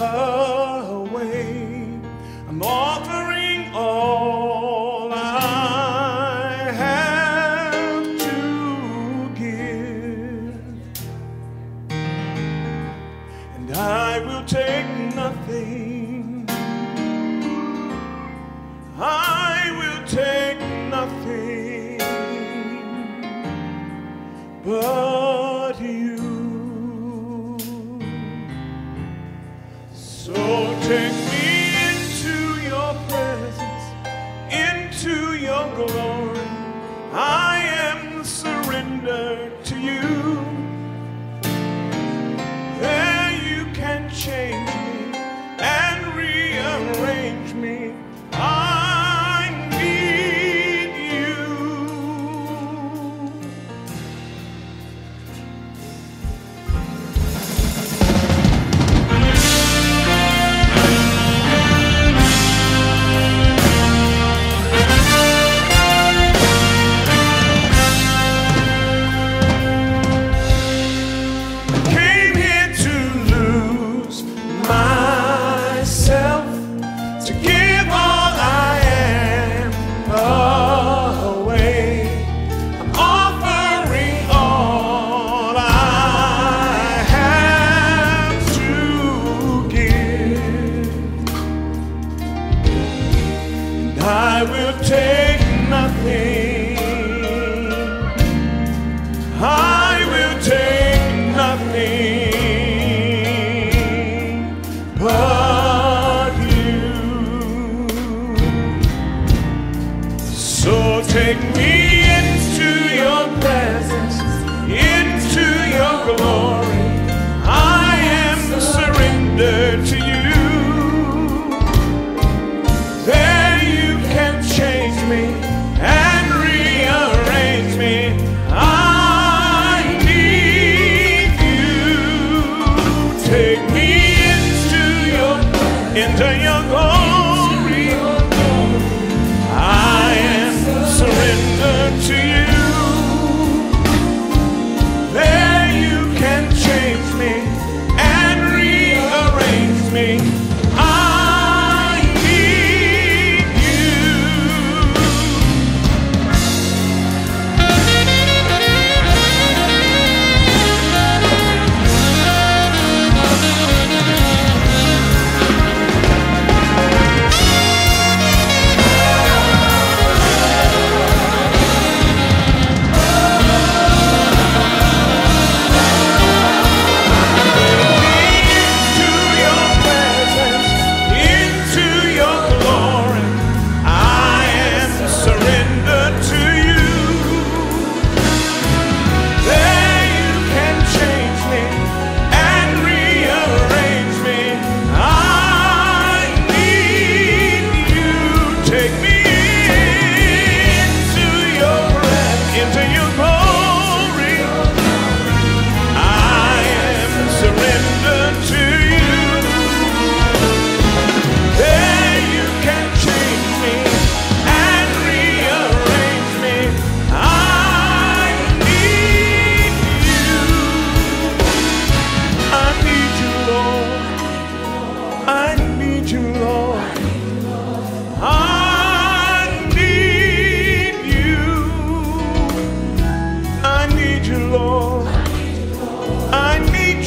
away. I'm all take me I will take nothing but you. So take me into your presence, into your glory. I am surrendered to gone.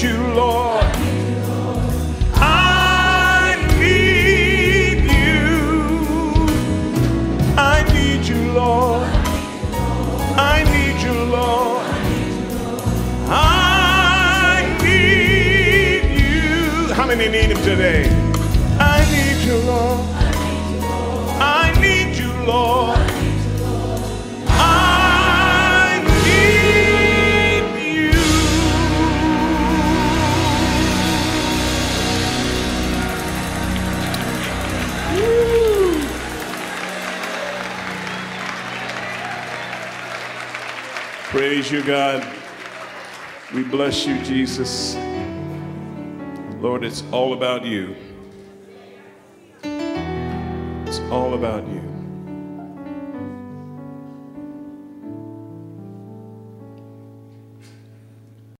you, Lord. I need you. I need you, Lord. I need you, Lord. I need you. How many need him today? I need you, Lord. I need you, Lord. Praise you, God. We bless you, Jesus. Lord, it's all about you. It's all about you.